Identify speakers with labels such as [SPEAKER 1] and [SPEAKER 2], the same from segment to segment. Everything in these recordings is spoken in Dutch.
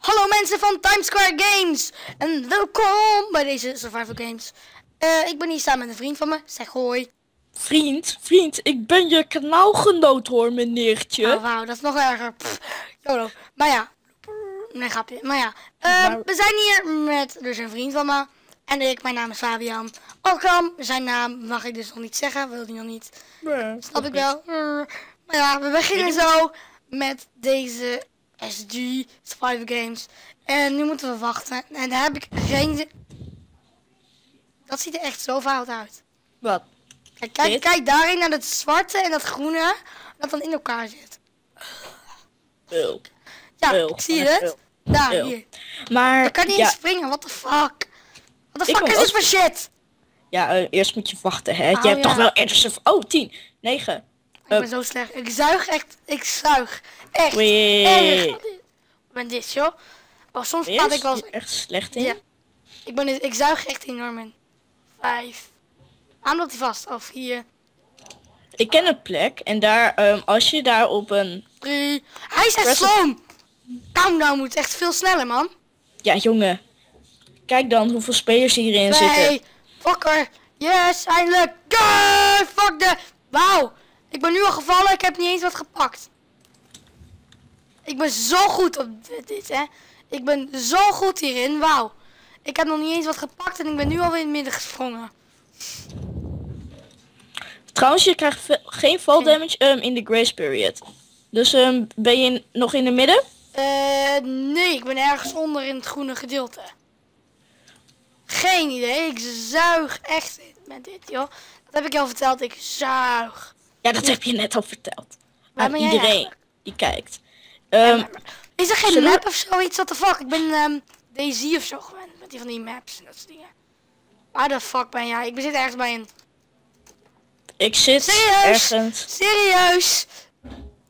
[SPEAKER 1] Hallo mensen van Times Square Games en welkom bij deze Survival Games. Eh, ik ben hier samen met een vriend van me, zeg hoi.
[SPEAKER 2] Vriend, vriend, ik ben je kanaalgenoot hoor, meneertje.
[SPEAKER 1] Oh wauw, dat is nog erger. YOLO. Maar ja, nee grapje. Maar ja, eh,
[SPEAKER 2] Maar-
[SPEAKER 1] we zijn hier met dus een vriend van me en ik. Mijn naam is Fabian. Orkam, zijn naam mag ik dus nog niet zeggen, wil hij nog niet. Snap ik wel. Mm, Maar ja, we beginnen zo met deze SG Survival Games. En nu moeten we wachten. En daar heb ik geen zin... Dat ziet er echt zo fout uit.
[SPEAKER 2] Wat?
[SPEAKER 1] Kijk, kijk, daarin naar dat zwarte en dat groene. Dat dan in elkaar zit.
[SPEAKER 2] Eeuw.
[SPEAKER 1] Ja, ik zie je het. Daar, hier.
[SPEAKER 2] Maar,
[SPEAKER 1] Ik kan niet
[SPEAKER 2] ja,
[SPEAKER 1] eens springen, what the fuck? What the fuck is dit voor shit?
[SPEAKER 2] ja eh, eerst moet je wachten, hè.
[SPEAKER 1] Oh,
[SPEAKER 2] je hebt
[SPEAKER 1] ja.
[SPEAKER 2] toch wel ergens. Oh, 10, 9.
[SPEAKER 1] Ik ben zo slecht. Ik zuig echt. Ik zuig. Echt.
[SPEAKER 2] Wee.
[SPEAKER 1] Erg. Ben dit, joh. Oh, soms
[SPEAKER 2] Ben
[SPEAKER 1] praat ik wel...
[SPEAKER 2] echt slecht in?
[SPEAKER 1] Ja. Ik, ben, dit- ik zuig echt enorm in. Vijf. Aan loopt hij vast. Of vier.
[SPEAKER 2] Ik ken een plek en daar, ehm, als je daar op een...
[SPEAKER 1] Drie. Hij is echt. Countdown moet echt veel sneller, man.
[SPEAKER 2] Ja, jongen. Kijk dan hoeveel spelers hierin zitten.
[SPEAKER 1] Twee. Fokker. Yes, eindelijk. Go! Fuck de... Wauw. Ik ben nu al gevallen. Ik heb niet eens wat gepakt. Ik ben zo goed op dit, dit, hè. Ik ben zo goed hierin. Wauw. Ik heb nog niet eens wat gepakt en ik ben nu alweer in het midden gesprongen.
[SPEAKER 2] Trouwens, je krijgt geen fall damage ehm, in de grace period. Dus ehm, ben je nog in het midden?
[SPEAKER 1] Eh, nee, ik ben ergens onder in het groene gedeelte. Geen idee. Ik zuig echt met dit, joh. Dat heb ik al verteld. Ik zuig.
[SPEAKER 2] Ja, dat heb je net al verteld. Aan
[SPEAKER 1] jij
[SPEAKER 2] iedereen die kijkt. Ehm,
[SPEAKER 1] Is er geen map of zoiets? What the fuck? Ik ben ehm Daisy of zo gewend. Met die van die maps en dat soort dingen. Waar de fuck ben jij? Ik zit ergens bij een...
[SPEAKER 2] ik zit
[SPEAKER 1] Serieus?
[SPEAKER 2] ergens.
[SPEAKER 1] Serieus?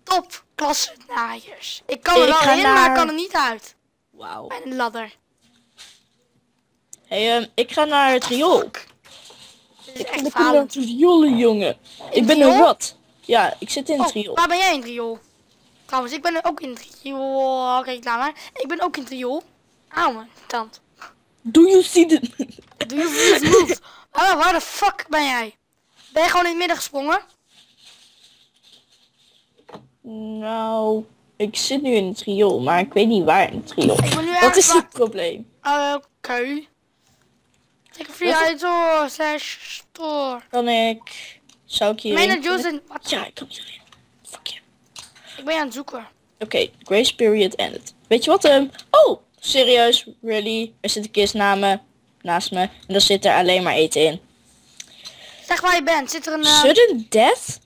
[SPEAKER 1] Top klasse naaiers. Ik kan er
[SPEAKER 2] Ik
[SPEAKER 1] wel in, maar ik kan er niet uit.
[SPEAKER 2] Wauw.
[SPEAKER 1] Bij een ladder.
[SPEAKER 2] Hey, ehm, ik ga naar het riool.
[SPEAKER 1] Is
[SPEAKER 2] Ik
[SPEAKER 1] echt
[SPEAKER 2] naar
[SPEAKER 1] falend.
[SPEAKER 2] het riool, jongen. Ik ben een rat. Ja, ik zit in het
[SPEAKER 1] Oh,
[SPEAKER 2] riool.
[SPEAKER 1] waar ben jij in het riool? Trouwens, ik ben ook in het riool. Kijk, laat maar. Ik ben ook in het riool. Auw, mijn tand.
[SPEAKER 2] Do you see the...
[SPEAKER 1] Do you feel it move? Oh, waar de fuck ben jij? Ben je gewoon in het midden gesprongen?
[SPEAKER 2] nou, ik zit nu in het riool, maar ik weet niet waar in het riool.
[SPEAKER 1] Ik
[SPEAKER 2] Wat is het probleem?
[SPEAKER 1] Uh, Oké. Ik via het door, slash store.
[SPEAKER 2] Kan ik... Zou ik hier...
[SPEAKER 1] Mijn Joseph, wat?
[SPEAKER 2] Ja, ik kan hierin. Fuck je.
[SPEAKER 1] Ik ben aan het zoeken.
[SPEAKER 2] Oké, grace period ended. Weet je wat? ehm oh, serieus? Really? Er zit een kist na me, naast me. En daar zit er alleen maar eten in.
[SPEAKER 1] Zeg waar je bent. Zit er een... eh,
[SPEAKER 2] Sudden death?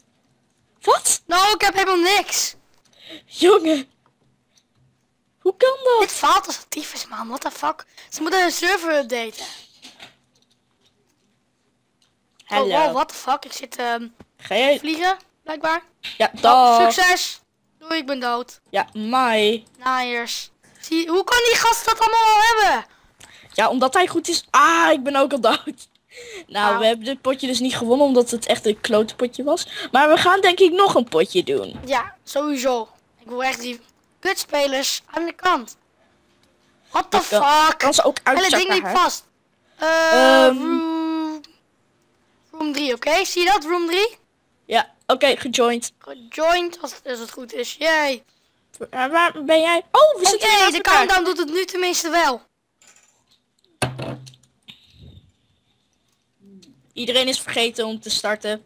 [SPEAKER 2] Wat?
[SPEAKER 1] Nou, ik heb helemaal niks.
[SPEAKER 2] Jongen. Hoe kan dat?
[SPEAKER 1] Dit faalt als actief is, man. What the fuck? Ze moeten een server updaten. Oh,
[SPEAKER 2] Hallo.
[SPEAKER 1] wow, what the fuck? Ik zit ehm
[SPEAKER 2] Ga jij...
[SPEAKER 1] vliegen, blijkbaar.
[SPEAKER 2] Ja,
[SPEAKER 1] Oh,
[SPEAKER 2] dag.
[SPEAKER 1] succes. Doei, ik ben dood.
[SPEAKER 2] Ja, mai.
[SPEAKER 1] Naaiers. Zie, hoe kan die gast dat allemaal al hebben?
[SPEAKER 2] Ja, omdat hij goed is. Ah, ik ben ook al dood. Nou, we hebben dit potje dus niet gewonnen omdat het echt een klote potje was. Maar we gaan denk ik nog een potje doen.
[SPEAKER 1] Ja, sowieso. Ik wil echt die kutspelers aan de kant. What the fuck?
[SPEAKER 2] Kan ze ook
[SPEAKER 1] Hele ding
[SPEAKER 2] hè?
[SPEAKER 1] vast. Eh,
[SPEAKER 2] Ehm.
[SPEAKER 1] Room... Room 3, oké? Zie je dat? Room 3?
[SPEAKER 2] Ja, oké, gejoind.
[SPEAKER 1] Joint, als, als het goed is. Yay.
[SPEAKER 2] Eh, waar ben jij? Oh, we zitten naast
[SPEAKER 1] de countdown doet het nu tenminste wel.
[SPEAKER 2] Iedereen is vergeten om te starten.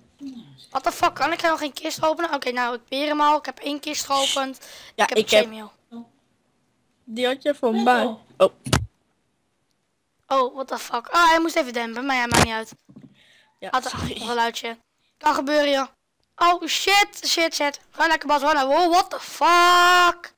[SPEAKER 1] What the fuck, kan ik nog geen kist openen? Oké, nou, ik peer hem al. Ik heb één kist geopend.
[SPEAKER 2] Ja,
[SPEAKER 1] ik heb
[SPEAKER 2] ik heb die had je van mij. Oh,
[SPEAKER 1] Oh, what the fuck. Oh, hij moest even dempen, maar ja, maakt niet uit.
[SPEAKER 2] Ja,
[SPEAKER 1] Had een geluidje. Kan gebeuren, joh. Oh, shit, shit, shit. Ga lekker Bas. Wow, what the fuck?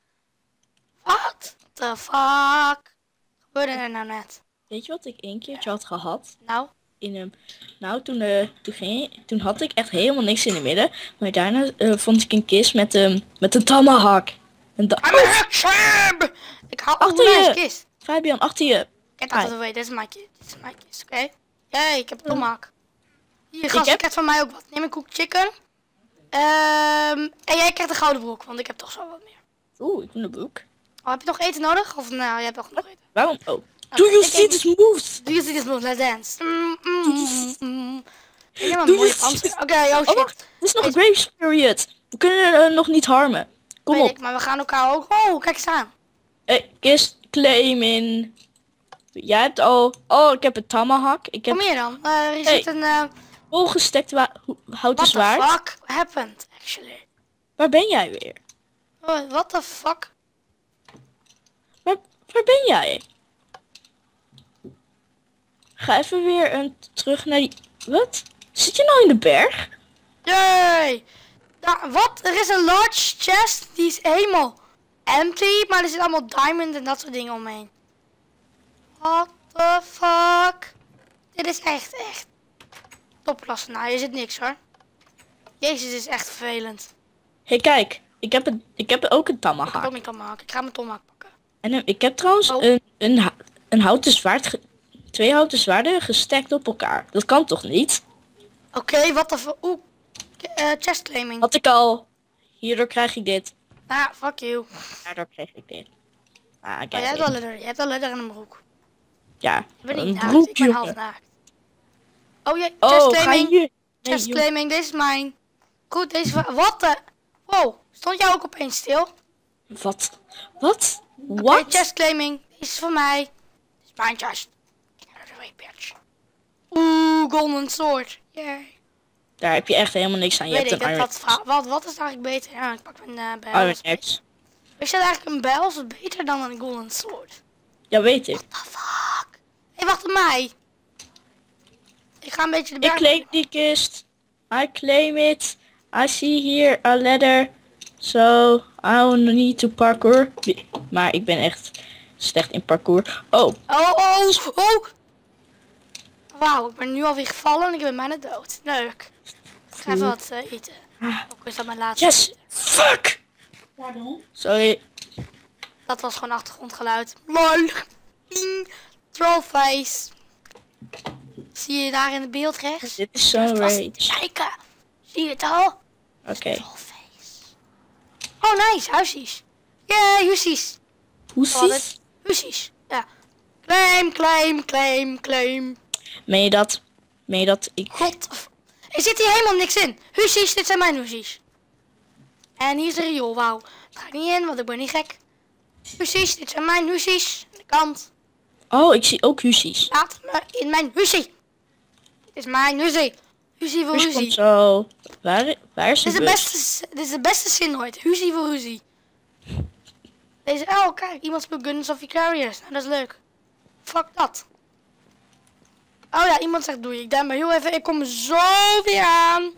[SPEAKER 1] What the fuck? Gebeurde er nou net?
[SPEAKER 2] Weet je wat ik een keertje had gehad?
[SPEAKER 1] Nou,
[SPEAKER 2] In een, nou, toen, eh, toen, ging, toen had ik echt helemaal niks in het midden. Maar daarna eh, vond ik een kist met, een met een tomahawk. En da-
[SPEAKER 1] I'm a Sam! Ik haal
[SPEAKER 2] Achter je.
[SPEAKER 1] kist.
[SPEAKER 2] Fabian, achter je.
[SPEAKER 1] Kijk dat weet, dit is mijn kist. Dit is mijn kist, oké? Jee, ik heb het tomahawk. Hier, gast, ik
[SPEAKER 2] heb-
[SPEAKER 1] heb van mij ook wat. Neem een koek chicken. Ehm, en jij krijgt een gouden broek, want ik heb toch zo wat meer.
[SPEAKER 2] Oeh, ik ben een boek.
[SPEAKER 1] Oh, heb je nog eten nodig? Of nou, je hebt nog genoeg eten.
[SPEAKER 2] Waarom? Oh. Do you see this moves?
[SPEAKER 1] Do you see this move? Let's dance. Mm, mm, mm, mm. Ik heb een mooie. Oké, oh
[SPEAKER 2] Oh,
[SPEAKER 1] shit.
[SPEAKER 2] Dit is nog grace period. We kunnen eh, nog niet harmen. Kom
[SPEAKER 1] Weet
[SPEAKER 2] op.
[SPEAKER 1] ik, maar we gaan elkaar ook... Oh, kijk eens aan.
[SPEAKER 2] Hey, kist claiming. Jij hebt al... Oh, ik heb een tomahawk. Ik heb
[SPEAKER 1] Kom hier dan. Eh, er
[SPEAKER 2] Hey.
[SPEAKER 1] zit een... eh
[SPEAKER 2] volgestekt houten
[SPEAKER 1] what the
[SPEAKER 2] zwaard.
[SPEAKER 1] fuck happened, actually?
[SPEAKER 2] Waar ben jij weer?
[SPEAKER 1] Oh, what the fuck?
[SPEAKER 2] Waar, waar ben jij? Ga even weer een, terug naar die... Wat? Zit je nou in de berg?
[SPEAKER 1] Yay! Nou, wat? Er is een large chest. Die is helemaal empty. Maar er zit allemaal diamond en dat soort dingen omheen. What the fuck? Dit is echt, echt topklasse. Nou, hier zit niks hoor. Jezus, is echt vervelend.
[SPEAKER 2] Hé, hey, kijk. Ik heb, een, ik heb ook een
[SPEAKER 1] Ik heb ook
[SPEAKER 2] tomahawk.
[SPEAKER 1] Ik ga mijn tomahawk pakken.
[SPEAKER 2] En een- ik heb trouwens
[SPEAKER 1] Oh.
[SPEAKER 2] een, een, een houten zwaard... twee houten zwaarden gestekt op elkaar. Dat kan toch niet?
[SPEAKER 1] Oké, wat de Oeh. eh, chest claiming.
[SPEAKER 2] Had ik al. Hierdoor krijg ik dit.
[SPEAKER 1] Ah, fuck you.
[SPEAKER 2] Daardoor krijg ik dit. Ah, kijk.
[SPEAKER 1] Maar jij hebt wel leather. Je hebt wel leather in een broek.
[SPEAKER 2] Ja,
[SPEAKER 1] Ik ben
[SPEAKER 2] een
[SPEAKER 1] niet naakt. Ik ben half naakt. Oh, ja, chest
[SPEAKER 2] Oh, ga
[SPEAKER 1] claiming.
[SPEAKER 2] je... Nee,
[SPEAKER 1] Chest
[SPEAKER 2] joh.
[SPEAKER 1] claiming, deze is mijn. Goed, deze Wat de... Wow, stond jij ook opeens stil?
[SPEAKER 2] Wat? Wat? Wat?
[SPEAKER 1] chest claiming, deze is van mij. Dit is mijn chest. Oeh, golden sword. Yay.
[SPEAKER 2] Daar heb je echt helemaal niks aan. Je
[SPEAKER 1] Weet
[SPEAKER 2] hebt
[SPEAKER 1] dat,
[SPEAKER 2] een
[SPEAKER 1] dat, va- wat, wat is eigenlijk beter? Ja, ik pak mijn uh, bijl.
[SPEAKER 2] Iron Axe.
[SPEAKER 1] Is dat eigenlijk een bijl beter dan een golden sword?
[SPEAKER 2] Ja, weet ik.
[SPEAKER 1] What the fuck? Hé, hey, wacht op mij. Ik ga een beetje de
[SPEAKER 2] Ik claim die kist. I claim it. I see here a ladder. So, I don't need to parkour. Maar ik ben echt slecht in parkour. Oh,
[SPEAKER 1] Oh, oh, oh. Wauw, ik ben nu alweer gevallen en ik ben bijna dood. Leuk. Ik ga even wat eh, eten. Ook is dat mijn laatste.
[SPEAKER 2] yes! Fuck! Sorry.
[SPEAKER 1] Dat was gewoon achtergrondgeluid. LOL. Ping. Trollface. Zie je daar in het beeld rechts?
[SPEAKER 2] Dit is zo'n rage.
[SPEAKER 1] kijken. Zie je het al?
[SPEAKER 2] Oké.
[SPEAKER 1] Oh, nice. Huisjes. Yeah, huisjes.
[SPEAKER 2] Ziet?
[SPEAKER 1] het? Huisjes. Ja. Claim, claim, claim, claim.
[SPEAKER 2] Meen je dat? Meen je dat ik...
[SPEAKER 1] God. Er zit hier helemaal niks in. Hussies, dit zijn mijn hussies. En hier is de riool, wauw. Ga ik niet in, want ik ben niet gek. Hussies, dit zijn mijn hussies. Aan de kant.
[SPEAKER 2] Oh, ik zie ook hussies.
[SPEAKER 1] Laat me in mijn hussie. Dit is mijn hussie. Hussie voor
[SPEAKER 2] Dus komt zo... Waar, waar is de
[SPEAKER 1] Dit is, de beste, dit is de beste zin ooit. Hussie voor hussie. Deze, oh kijk, iemand speelt Guns of Vicarious. Nou, dat is leuk. Fuck dat. Oh ja, iemand zegt doei. Ik denk maar heel even, ik kom zo weer aan.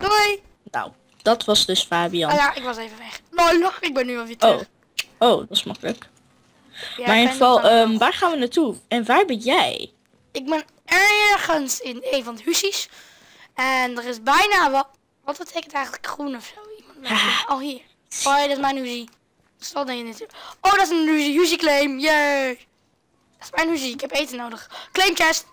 [SPEAKER 1] Doei.
[SPEAKER 2] Nou, dat was dus Fabian.
[SPEAKER 1] Oh ja, ik was even weg. Lol, ik ben nu alweer terug.
[SPEAKER 2] Oh. Oh, dat is makkelijk.
[SPEAKER 1] Ja,
[SPEAKER 2] maar in ieder geval,
[SPEAKER 1] nog
[SPEAKER 2] ehm, waar gaan we naartoe? En waar ben jij?
[SPEAKER 1] Ik ben ergens in een van de hussies. En er is bijna wat... Wat betekent eigenlijk groen of zo? Iemand met-
[SPEAKER 2] Ah.
[SPEAKER 1] Oh, hier. Oh, dat is mijn huzie. Dat zal denk je natuurlijk. Oh, dat is een huzie. Huzie claim. Yay. Dat is mijn huzie. Ik heb eten nodig. Claim chest.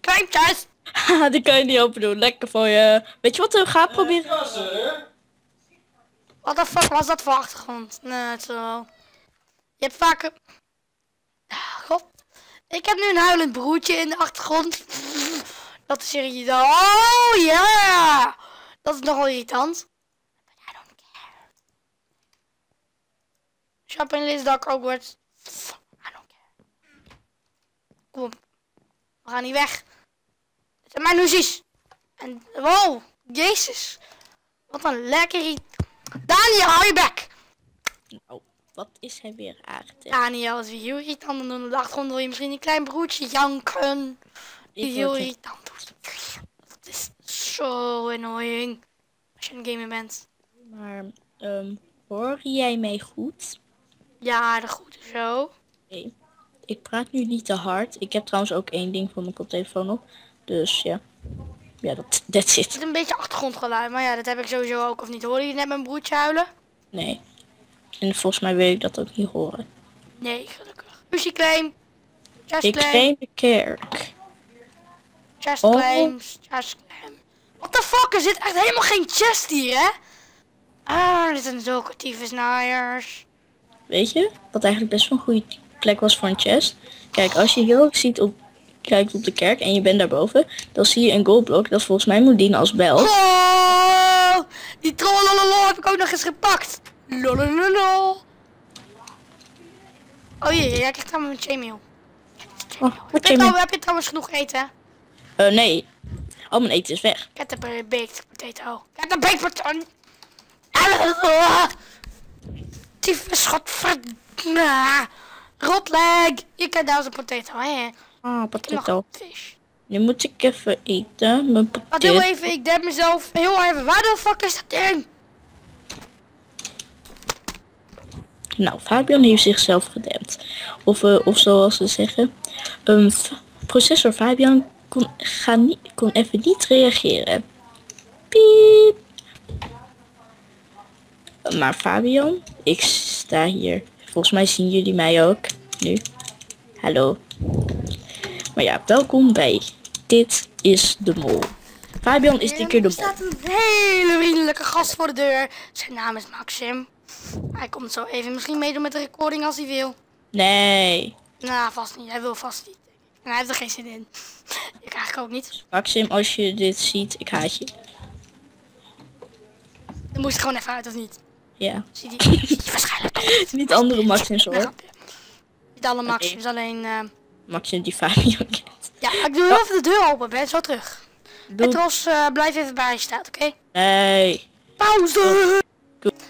[SPEAKER 1] Claim chest.
[SPEAKER 2] Haha, die kan je niet open doen. Lekker voor je. Weet je wat we gaan proberen?
[SPEAKER 1] Wat de fuck was dat voor achtergrond? Nee, zo. Je hebt vaker... Ah, God. Ik heb nu een huilend broertje in de achtergrond. Dat is irritant. Oh ja! Dat is nogal irritant. But I don't care. Shop in Liz Dark. I don't care. Kom. We gaan niet weg. Dit zijn mijn huzies. En wow, jezus. Wat een lekker. Daniel, hou je bek!
[SPEAKER 2] Wat is hij weer aangetild?
[SPEAKER 1] Daniel is heel irritant. En op de achtergrond wil je misschien een klein broertje janken. Die heel irritant doet. Dat is zo annoying. Als je een gamer bent.
[SPEAKER 2] Maar, ehm, hoor jij mij goed?
[SPEAKER 1] Ja, de goed zo.
[SPEAKER 2] Nee. Ik praat nu niet te hard. Ik heb trouwens ook één ding voor mijn koptelefoon op. Dus ja. Ja, dat that's
[SPEAKER 1] Het is een beetje achtergrondgeluid. Maar ja, dat heb ik sowieso ook. Of niet? Hoorde je net mijn broertje huilen?
[SPEAKER 2] Nee. En volgens mij wil ik dat ook niet horen.
[SPEAKER 1] Nee, gelukkig. Lucy claim. Just
[SPEAKER 2] Ik
[SPEAKER 1] claim.
[SPEAKER 2] claim de kerk.
[SPEAKER 1] Chest
[SPEAKER 2] Oh.
[SPEAKER 1] claims. Chest claim. What the fuck? Er zit echt helemaal geen chest hier, hè? Ah, dit zijn zulke tyfusnaaiers.
[SPEAKER 2] Weet je, wat eigenlijk best wel een goede plek was voor een chest? Kijk, als je hier ook ziet op, kijkt op de kerk en je bent daarboven, dan zie je een goldblok dat volgens mij moet dienen als bel.
[SPEAKER 1] Oh, die trollololo heb ik ook nog eens gepakt. Lolololo. Oh jee, jij krijgt allemaal een chainmail.
[SPEAKER 2] Oh,
[SPEAKER 1] Heb je, nou, heb je trouwens genoeg eten?
[SPEAKER 2] Eh, nee. Al mijn eten is weg.
[SPEAKER 1] Ik heb een baked potato. Ik heb een baked potato. Tyfus, godverdomme. Rotleg. Je kent nou een potato, hè?
[SPEAKER 2] Ah,
[SPEAKER 1] Nog
[SPEAKER 2] potato. Nu moet ik even eten. Mijn
[SPEAKER 1] Wat doe
[SPEAKER 2] potato.
[SPEAKER 1] even, ik denk mezelf heel even. Waar de fuck is dat ding?
[SPEAKER 2] Nou, Fabian heeft zichzelf gedempt. Of, eh, of zoals ze zeggen. Um, processor Fabian kon, ga niet, kon even niet reageren. Piep. Maar Fabian, ik sta hier. Volgens mij zien jullie mij ook. Nu. Hallo. Maar ja, welkom bij Dit is de Mol. Fabian is dit keer de
[SPEAKER 1] Er
[SPEAKER 2] mol.
[SPEAKER 1] staat een hele vriendelijke gast voor de deur. Zijn naam is Maxim. Hij komt zo even misschien meedoen met de recording als hij wil.
[SPEAKER 2] Nee.
[SPEAKER 1] Nou, vast niet. Hij wil vast niet. En hij heeft er geen zin in. Ik eigenlijk ook niet.
[SPEAKER 2] Maxim, als je dit ziet, ik haat je.
[SPEAKER 1] Dan moest ik gewoon even uit, of niet?
[SPEAKER 2] Ja.
[SPEAKER 1] Zie die, waarschijnlijk toch.
[SPEAKER 2] Niet andere Maxims hoor.
[SPEAKER 1] Niet alle Maxims, alleen... eh,
[SPEAKER 2] Maxim die kent.
[SPEAKER 1] ja, ik doe even de deur open. Ben zo terug.
[SPEAKER 2] Doe.
[SPEAKER 1] Petros, eh, blijf even bij je staan, oké?
[SPEAKER 2] Nee.
[SPEAKER 1] Pauze!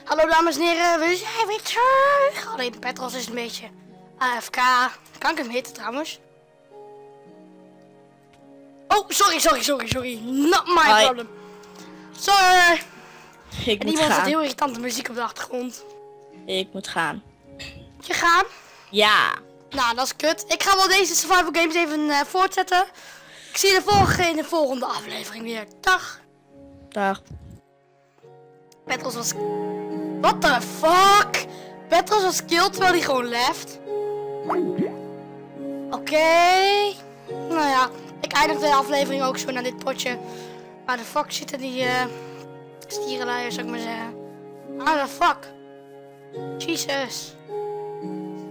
[SPEAKER 1] Hallo dames en heren, we zijn weer terug. Alleen Petros is een beetje AFK. Kan ik hem hitten trouwens? Oh, sorry, sorry, sorry, sorry. Not my
[SPEAKER 2] Hi.
[SPEAKER 1] problem. Sorry.
[SPEAKER 2] Ik
[SPEAKER 1] En
[SPEAKER 2] moet
[SPEAKER 1] iemand
[SPEAKER 2] gaan.
[SPEAKER 1] heel irritante muziek op de achtergrond.
[SPEAKER 2] Ik moet gaan.
[SPEAKER 1] Moet je gaan?
[SPEAKER 2] Ja.
[SPEAKER 1] Nou, dat is kut. Ik ga wel deze survival games even eh, voortzetten. Ik zie je de volgende in de volgende aflevering weer. Dag.
[SPEAKER 2] Dag.
[SPEAKER 1] Petros was... What the fuck? Petros was killed terwijl hij gewoon left. Oké. Nou ja, ik eindig de aflevering ook zo naar dit potje. Waar de fuck zitten die stierenluiers, zou ik maar zeggen. Waar de fuck? Jesus.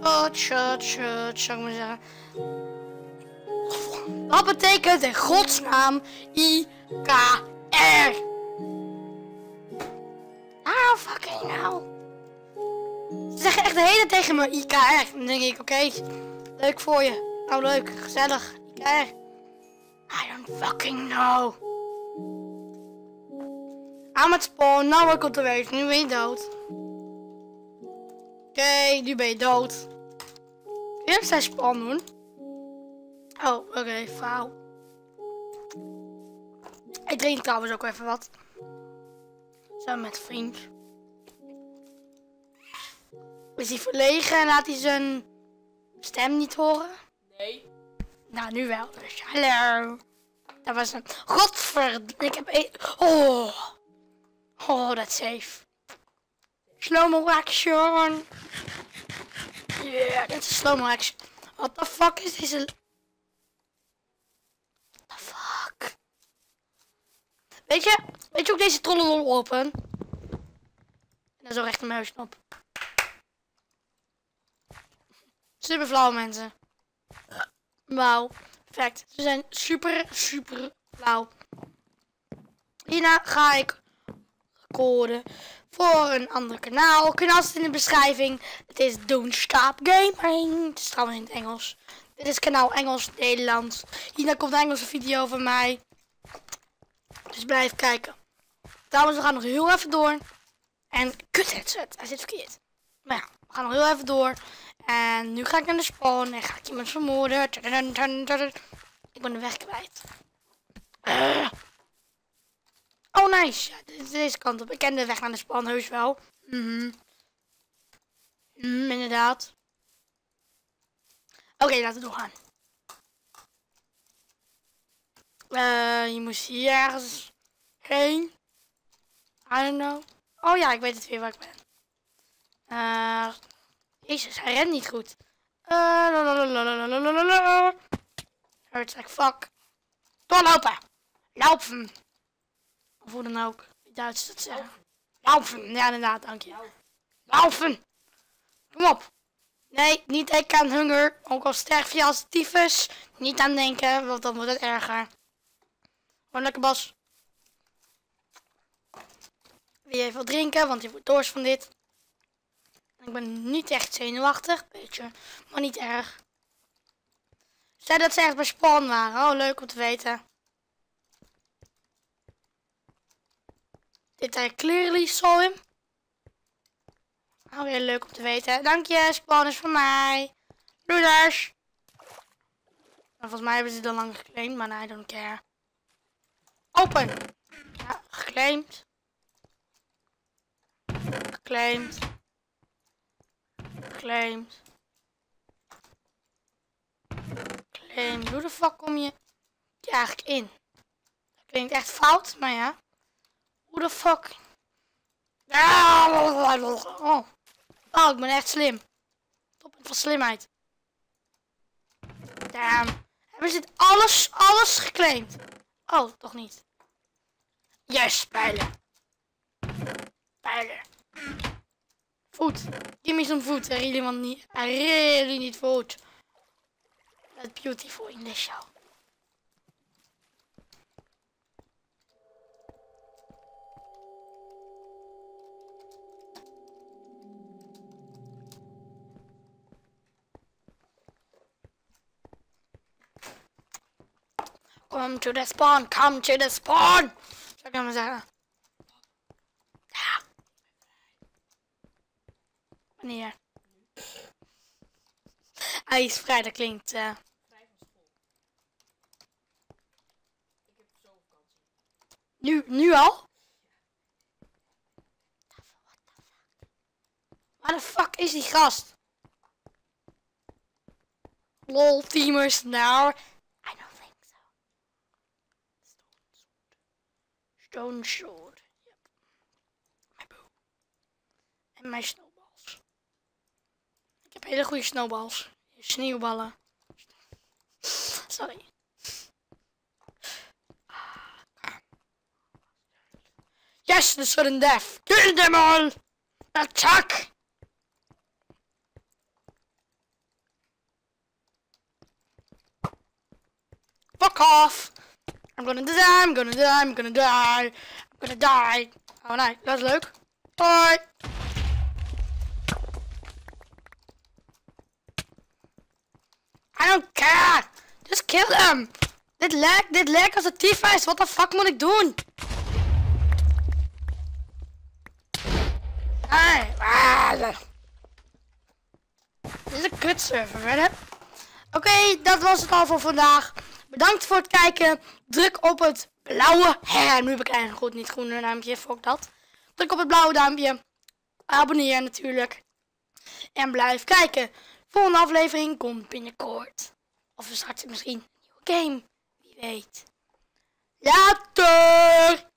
[SPEAKER 1] Shut, shut, shut, zou ik maar zeggen. Wat betekent in godsnaam I-K-R? Fucking nou. Ze zeggen echt de hele tegen me IKR. Dan denk ik, oké, leuk voor je. Nou leuk, gezellig, IKR. I don't fucking know. Aan het spawn, nou ik op de wees, nu ben je dood. Oké, nu ben je dood. Eerst zijn spawn doen. Oh, oké, faal. Ik drink trouwens ook even wat. Samen met vriend. Is hij verlegen en laat hij zijn stem niet horen?
[SPEAKER 2] Nee.
[SPEAKER 1] Nou, nu wel. Dus hallo. Dat was een... Godverd... Ik heb... E oh. Oh, dat safe. Slow-mo action. Yeah, dat is slow-mo action. What the fuck is deze... What the fuck? Weet je... Weet je ook deze trollolol open? En dan zo recht een muisknop. Super flauw mensen. Wauw. Perfect. Ze zijn super, super flauw. Hierna ga ik recorden voor een ander kanaal. Kanaal staat in de beschrijving. Het is Don't Stop Gaming. Het is trouwens in het Engels. Dit is kanaal Engels Nederlands. Hierna komt een Engelse video van mij. Dus blijf kijken. Dames, we gaan nog heel even door. En kut headset. Hij zit verkeerd. Maar ja, we gaan nog heel even door. En nu ga ik naar de spawn en ga ik iemand vermoorden. Ik ben de weg kwijt. Eh. Oh, nice. Deze kant op. Ik ken de weg naar de spawn heus wel. Mhm. Mhm, inderdaad. Oké, laten we doorgaan. Eh, je moest hier ergens heen. I don't know. Oh ja, ik weet het weer waar ik ben. Eh... Jezus, hij rent niet goed. Hurts like fuck. Doorlopen. Lopen. Of hoe dan ook. Duits dat zeggen. Laufen. Ja, inderdaad, dank je. Laufen. Kom op. Nee, niet ik aan honger. Ook al sterf je als tyfus. Niet aan denken, want dan wordt het erger. Gewoon lekker Bas. Wil je even wat drinken, want je wordt dorst van dit. Ik ben niet echt zenuwachtig, beetje, maar niet erg. Zij dat ze echt bij spawn waren. Oh, leuk om te weten. Dit I clearly saw him. Oh, weer leuk om te weten. Dank je, spawn is van mij. Doeders. Nou, volgens mij hebben ze het al lang geclaimd, maar I don't care. Open. Ja, geclaimd. Geclaimd. Geclaimd. Claim. Hoe de fuck kom je die eigenlijk in? Dat klinkt echt fout, maar ja. Hoe de fuck? Oh. oh, ik ben echt slim. Top van slimheid. Damn. Hebben ze dit alles, alles geclaimd? Oh, toch niet. Yes, pijlen. Pijlen. Voet. Give me some food. I really want niet. I really need food. That's beautiful in the show. Come to the spawn, come to the spawn! Zou ik maar zeggen. Wanneer? Hij is vrij, dat klinkt... Uh... Nu, nu al? Waar de fuck is die gast? Lol, teamers, nou. I don't think so. Stone sword. Stone sword. Yep. Mijn bow. En mijn snowballs. Hele goede snowballs. Sneeuwballen. Sorry. Yes, the sudden death. Kill them all! Attack! Fuck off! I'm gonna die, I'm gonna die, I'm gonna die. I'm gonna die. Oh nee, dat is leuk. Bye! I don't care! Just kill them! Dit lijkt, dit lijkt als het tyfus. Wat de fuck moet ik doen? Dit is een kutserver, verder. Oké, dat was het al voor vandaag. Bedankt voor het kijken. Druk op het blauwe... Hè, nu heb ik eigenlijk goed niet groene duimpje. Fuck dat. Druk op het blauwe duimpje. Abonneer natuurlijk. En blijf kijken. Volgende aflevering komt binnenkort. Of we starten misschien een nieuwe game. Wie weet. Later!